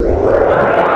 you.